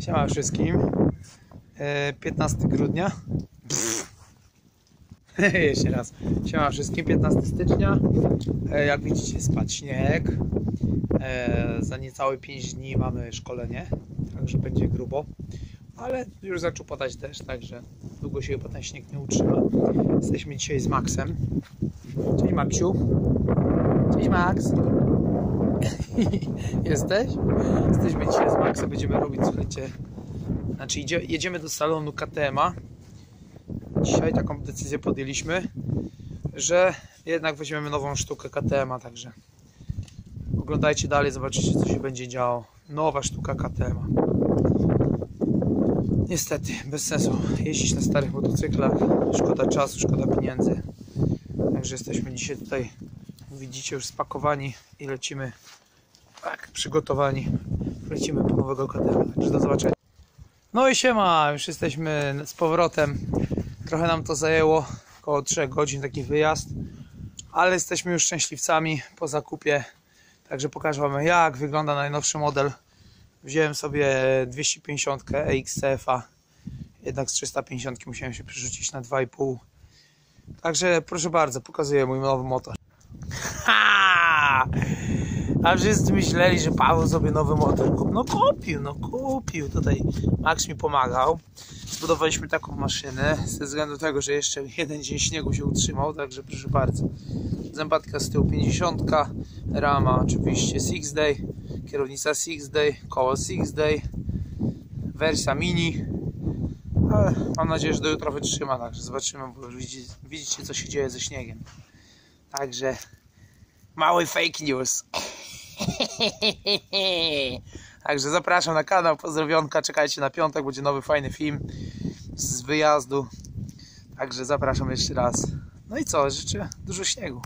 Siema wszystkim. E, 15 grudnia. Pff. Jeszcze raz. Siema wszystkim. 15 stycznia. E, Jak widzicie spadł śnieg. E, Za niecałe 5 dni mamy szkolenie. Także będzie grubo. Ale już zaczął padać deszcz, także długo się chyba ten śnieg nie utrzyma. Jesteśmy dzisiaj z Maxem. Cześć Maksiu. Cześć Max. Jesteś? Jesteśmy dzisiaj z Maxem, będziemy robić, słuchajcie, znaczy idzie, jedziemy do salonu KTM-a. Dzisiaj taką decyzję podjęliśmy, że jednak weźmiemy nową sztukę KTM-a, także oglądajcie dalej, zobaczycie co się będzie działo. Nowa sztuka KTM-a. Niestety, bez sensu jeździć na starych motocyklach, szkoda czasu, szkoda pieniędzy. Także jesteśmy dzisiaj tutaj, widzicie, już spakowani i lecimy tak, przygotowani. Lecimy po nowego KTM. Także do zobaczenia. No i siema, już jesteśmy z powrotem. Trochę nam to zajęło, około 3 godzin taki wyjazd, ale jesteśmy już szczęśliwcami po zakupie. Także pokażę Wam jak wygląda najnowszy model. Wziąłem sobie 250 EXCF-a, jednak z 350 musiałem się przerzucić na 2,5. Także proszę bardzo, pokazuję mój nowy motor. Ha! A wszyscy myśleli, że Paweł sobie nowy motor kupił. No kupił, no kupił. Tutaj Max mi pomagał. Zbudowaliśmy taką maszynę ze względu tego, że jeszcze jeden dzień śniegu się utrzymał, także proszę bardzo. Zębatka z tyłu 50, rama oczywiście Six Day, kierownica Six Day, koło Six Day, wersja mini. Ale mam nadzieję, że do jutra wytrzyma, także zobaczymy, bo widzicie, widzicie co się dzieje ze śniegiem. Także mały fake news. Także zapraszam na kanał, pozdrowionka, czekajcie na piątek, będzie nowy fajny film z wyjazdu. Także zapraszam jeszcze raz. No i co, życzę dużo śniegu.